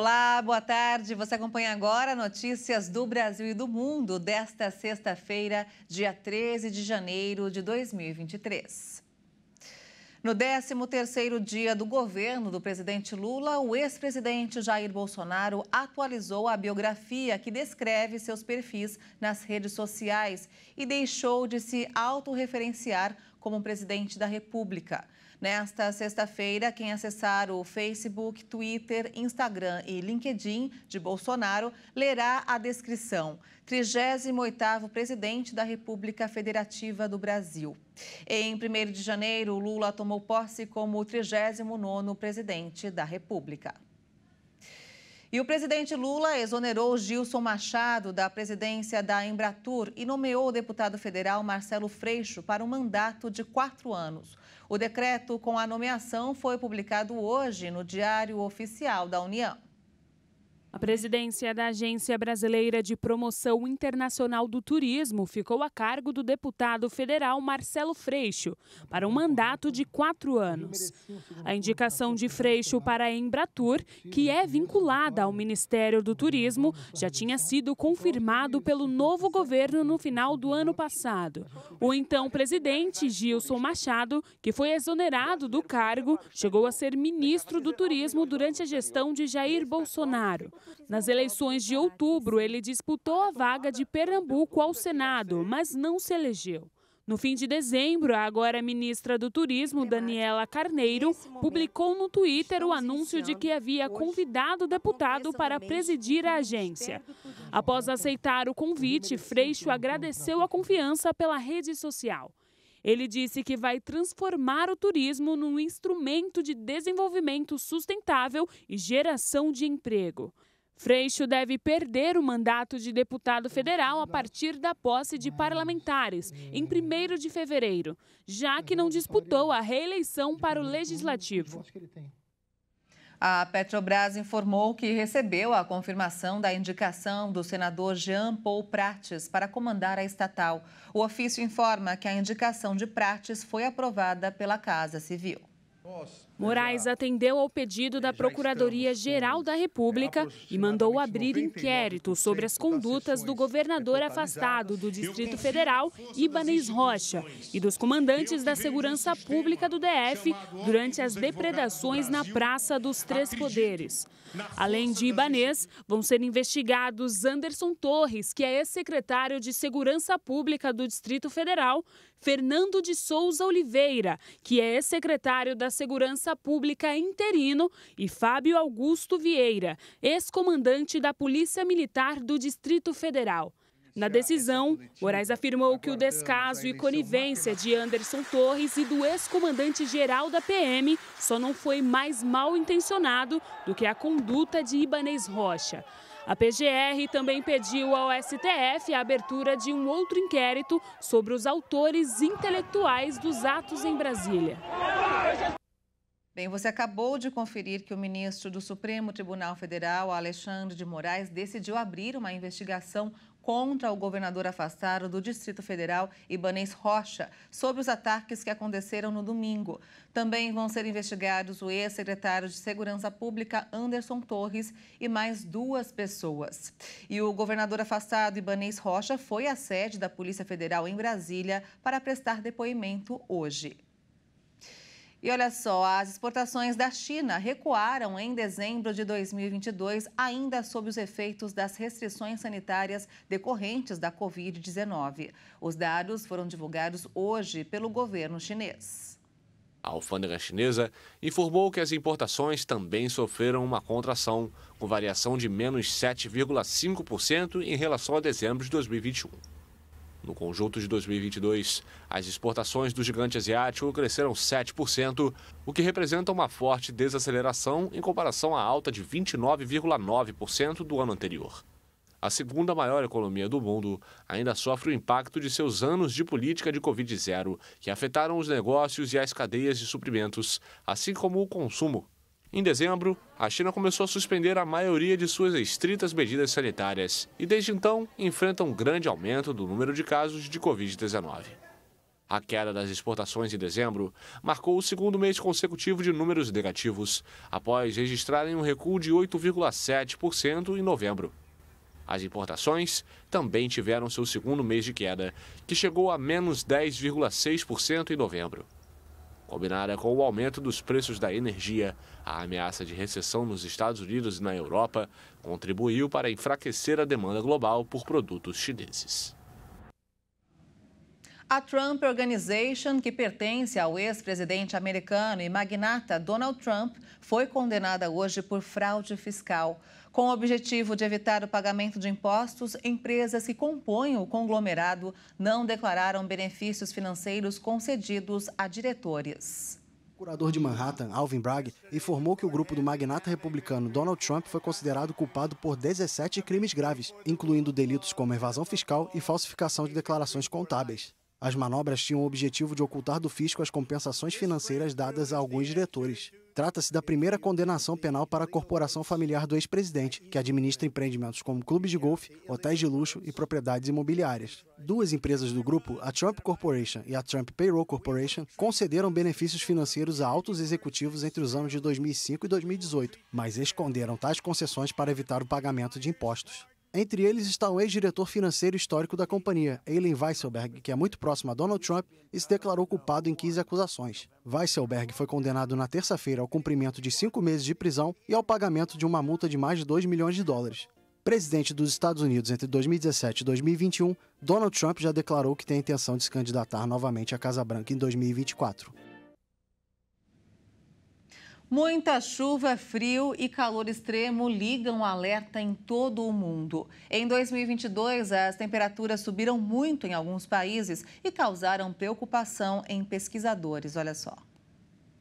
Olá, boa tarde. Você acompanha agora notícias do Brasil e do mundo desta sexta-feira, dia 13 de janeiro de 2023. No 13º dia do governo do presidente Lula, o ex-presidente Jair Bolsonaro atualizou a biografia que descreve seus perfis nas redes sociais e deixou de se autorreferenciar como presidente da República. Nesta sexta-feira, quem acessar o Facebook, Twitter, Instagram e LinkedIn de Bolsonaro lerá a descrição: 38º presidente da República Federativa do Brasil. Em 1 de janeiro, Lula tomou posse como o 39º presidente da República. E o presidente Lula exonerou Gilson Machado da presidência da Embratur e nomeou o deputado federal Marcelo Freixo para um mandato de quatro anos. O decreto com a nomeação foi publicado hoje no Diário Oficial da União. A presidência da Agência Brasileira de Promoção Internacional do Turismo ficou a cargo do deputado federal Marcelo Freixo para um mandato de quatro anos. A indicação de Freixo para a Embratur, que é vinculada ao Ministério do Turismo, já tinha sido confirmado pelo novo governo no final do ano passado. O então presidente Gilson Machado, que foi exonerado do cargo, chegou a ser ministro do Turismo durante a gestão de Jair Bolsonaro. Nas eleições de outubro, ele disputou a vaga de Pernambuco ao Senado, mas não se elegeu. No fim de dezembro, a agora ministra do Turismo, Daniela Carneiro, publicou no Twitter o anúncio de que havia convidado o deputado para presidir a agência. Após aceitar o convite, Freixo agradeceu a confiança pela rede social. Ele disse que vai transformar o turismo num instrumento de desenvolvimento sustentável e geração de emprego. Freixo deve perder o mandato de deputado federal a partir da posse de parlamentares, em 1 de fevereiro, já que não disputou a reeleição para o legislativo. A Petrobras informou que recebeu a confirmação da indicação do senador Jean Paul Prates para comandar a estatal. O ofício informa que a indicação de Prates foi aprovada pela Casa Civil. Moraes atendeu ao pedido da Procuradoria-Geral da República e mandou abrir inquérito sobre as condutas do governador afastado do Distrito Federal, Ibanez Rocha, e dos comandantes da Segurança Pública do DF durante as depredações na Praça dos Três Poderes. Além de Ibanez, vão ser investigados Anderson Torres, que é ex-secretário de Segurança Pública do Distrito Federal, Fernando de Souza Oliveira, que é ex-secretário da Segurança Pública interino, e Fábio Augusto Vieira, ex-comandante da Polícia Militar do Distrito Federal. Na decisão, Moraes afirmou que o descaso e conivência de Anderson Torres e do ex-comandante-geral da PM só não foi mais mal intencionado do que a conduta de Ibanez Rocha. A PGR também pediu ao STF a abertura de um outro inquérito sobre os autores intelectuais dos atos em Brasília. Bem, você acabou de conferir que o ministro do Supremo Tribunal Federal, Alexandre de Moraes, decidiu abrir uma investigação contra o governador afastado do Distrito Federal, Ibanez Rocha, sobre os ataques que aconteceram no domingo. Também vão ser investigados o ex-secretário de Segurança Pública, Anderson Torres, e mais duas pessoas. E o governador afastado, Ibanez Rocha, foi à sede da Polícia Federal em Brasília para prestar depoimento hoje. E olha só, as exportações da China recuaram em dezembro de 2022, ainda sob os efeitos das restrições sanitárias decorrentes da Covid-19. Os dados foram divulgados hoje pelo governo chinês. A alfândega chinesa informou que as importações também sofreram uma contração, com variação de menos 7,5% em relação a dezembro de 2021. No conjunto de 2022, as exportações do gigante asiático cresceram 7%, o que representa uma forte desaceleração em comparação à alta de 29,9% do ano anterior. A segunda maior economia do mundo ainda sofre o impacto de seus anos de política de Covid-0, que afetaram os negócios e as cadeias de suprimentos, assim como o consumo, em dezembro, a China começou a suspender a maioria de suas estritas medidas sanitárias e, desde então, enfrenta um grande aumento do número de casos de Covid-19. A queda das exportações em dezembro marcou o segundo mês consecutivo de números negativos, após registrarem um recuo de 8,7% em novembro. As importações também tiveram seu segundo mês de queda, que chegou a menos 10,6% em novembro. Combinada com o aumento dos preços da energia, a ameaça de recessão nos Estados Unidos e na Europa contribuiu para enfraquecer a demanda global por produtos chineses. A Trump Organization, que pertence ao ex-presidente americano e magnata Donald Trump, foi condenada hoje por fraude fiscal. Com o objetivo de evitar o pagamento de impostos, empresas que compõem o conglomerado não declararam benefícios financeiros concedidos a diretores. O curador de Manhattan, Alvin Bragg, informou que o grupo do magnata republicano Donald Trump foi considerado culpado por 17 crimes graves, incluindo delitos como evasão fiscal e falsificação de declarações contábeis. As manobras tinham o objetivo de ocultar do fisco as compensações financeiras dadas a alguns diretores. Trata-se da primeira condenação penal para a corporação familiar do ex-presidente, que administra empreendimentos como clubes de golfe, hotéis de luxo e propriedades imobiliárias. Duas empresas do grupo, a Trump Corporation e a Trump Payroll Corporation, concederam benefícios financeiros a altos executivos entre os anos de 2005 e 2018, mas esconderam tais concessões para evitar o pagamento de impostos. Entre eles está o ex-diretor financeiro histórico da companhia, Eileen Weisselberg, que é muito próximo a Donald Trump e se declarou culpado em 15 acusações. Weisselberg foi condenado na terça-feira ao cumprimento de cinco meses de prisão e ao pagamento de uma multa de mais de 2 milhões de dólares. Presidente dos Estados Unidos entre 2017 e 2021, Donald Trump já declarou que tem a intenção de se candidatar novamente à Casa Branca em 2024. Muita chuva, frio e calor extremo ligam alerta em todo o mundo. Em 2022, as temperaturas subiram muito em alguns países e causaram preocupação em pesquisadores. Olha só.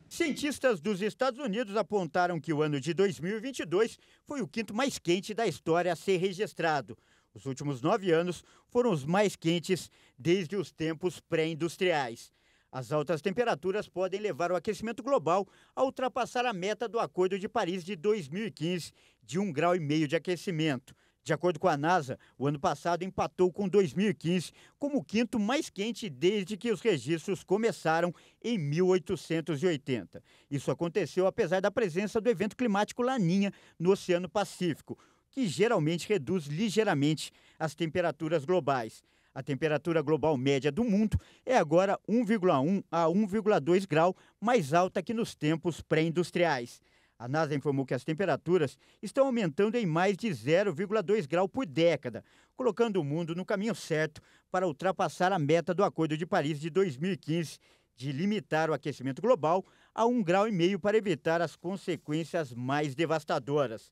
Cientistas dos Estados Unidos apontaram que o ano de 2022 foi o quinto mais quente da história a ser registrado. Os últimos nove anos foram os mais quentes desde os tempos pré-industriais. As altas temperaturas podem levar o aquecimento global a ultrapassar a meta do Acordo de Paris de 2015 de 1,5 grau e meio de aquecimento. De acordo com a NASA, o ano passado empatou com 2015 como o quinto mais quente desde que os registros começaram em 1880. Isso aconteceu apesar da presença do evento climático Laninha no Oceano Pacífico, que geralmente reduz ligeiramente as temperaturas globais. A temperatura global média do mundo é agora 1,1 a 1,2 grau mais alta que nos tempos pré-industriais. A NASA informou que as temperaturas estão aumentando em mais de 0,2 grau por década, colocando o mundo no caminho certo para ultrapassar a meta do Acordo de Paris de 2015 de limitar o aquecimento global a 1,5 grau para evitar as consequências mais devastadoras.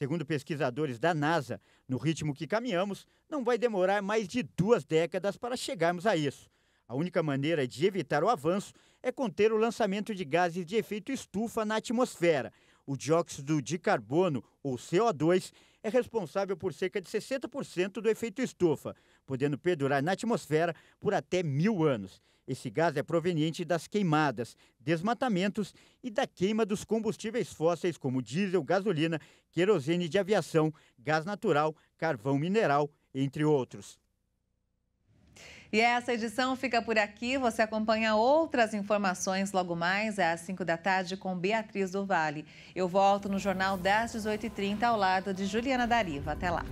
Segundo pesquisadores da NASA, no ritmo que caminhamos, não vai demorar mais de duas décadas para chegarmos a isso. A única maneira de evitar o avanço é conter o lançamento de gases de efeito estufa na atmosfera. O dióxido de carbono, ou CO2, é responsável por cerca de 60% do efeito estufa, podendo perdurar na atmosfera por até mil anos. Esse gás é proveniente das queimadas, desmatamentos e da queima dos combustíveis fósseis como diesel, gasolina, querosene de aviação, gás natural, carvão mineral, entre outros. E essa edição fica por aqui. Você acompanha outras informações logo mais às 5 da tarde com Beatriz do Vale. Eu volto no Jornal das 18h30 ao lado de Juliana Dariva. Até lá.